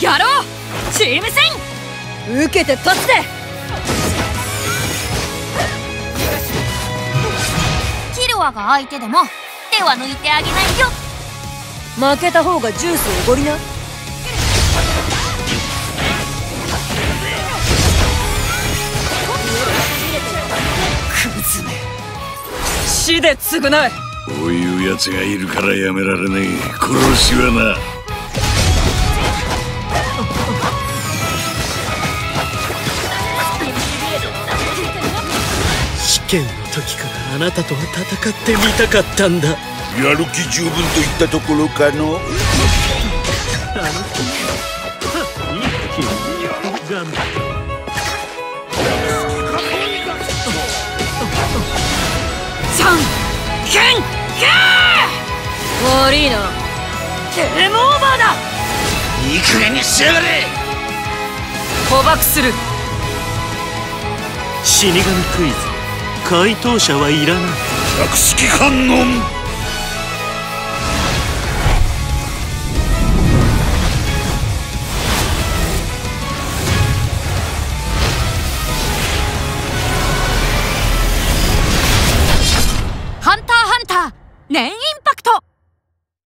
やろうチーム戦受けて立つぜ。キルアが相手でも手は抜いてあげないよ。負けた方がジュースおごりな。クズめ死で償え。こういう奴がいるからやめられねえ。殺しはな試験の時からあなたとは戦ってみたかったんだ。やる気十分といったところかの？じゃんけんけ悪いなゲー!ムオーバー!だいい加減にしやがれ!捕獲する。死神クイズ回答者はいらない。百式観音。ハンターハンター年